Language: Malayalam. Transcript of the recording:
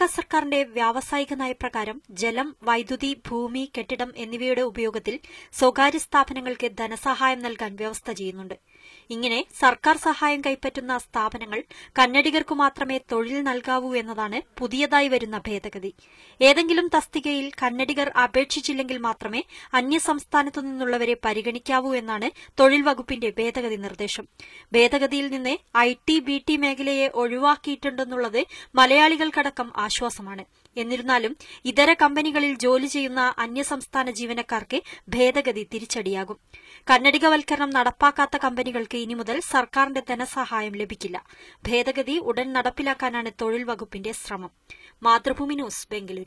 കർണാടക സർക്കാരിന്റെ വ്യാവസായിക നയപ്രകാരം ജലം വൈദ്യുതി ഭൂമി കെട്ടിടം എന്നിവയുടെ ഉപയോഗത്തിൽ സ്വകാര്യ സ്ഥാപനങ്ങൾക്ക് ധനസഹായം നൽകാൻ വ്യവസ്ഥ ചെയ്യുന്നുണ്ട്. ഇങ്ങനെ സർക്കാർ സഹായം കൈപ്പറ്റുന്ന സ്ഥാപനങ്ങൾ കന്നഡികർക്കു മാത്രമേ തൊഴിൽ നൽകാവൂ എന്നതാണ് പുതിയതായി വരുന്ന ഭേദഗതി. ഏതെങ്കിലും തസ്തികയിൽ കന്നഡികർ അപേക്ഷിച്ചില്ലെങ്കിൽ മാത്രമേ അന്യസംസ്ഥാനത്തു നിന്നുള്ളവരെ പരിഗണിക്കാവൂ എന്നാണ് തൊഴിൽ വകുപ്പിന്റെ ഭേദഗതി നിർദ്ദേശം. ഭേദഗതിയിൽ നിന്ന് ഐ ടി ബി ടി മേഖലയെ ഒഴിവാക്കിയിട്ടുണ്ടെന്നുള്ളത് മലയാളികൾക്കടക്കം ആശ്വാസമാണ്. എന്നിരുന്നാലും ഇതര കമ്പനികളിൽ ജോലി ചെയ്യുന്ന അന്യസംസ്ഥാന ജീവനക്കാർക്ക് ഭേദഗതി തിരിച്ചടിയാകും. കന്നഡികവൽക്കരണം നടപ്പാക്കാത്ത കമ്പനികൾക്ക് ഇനി മുതൽ സർക്കാരിന്റെ ധനസഹായം ലഭിക്കില്ല. ഭേദഗതി ഉടൻ നടപ്പിലാക്കാനാണ് തൊഴിൽ വകുപ്പിന്റെ ശ്രമം. മാതൃഭൂമി ന്യൂസ് ബംഗളൂരു.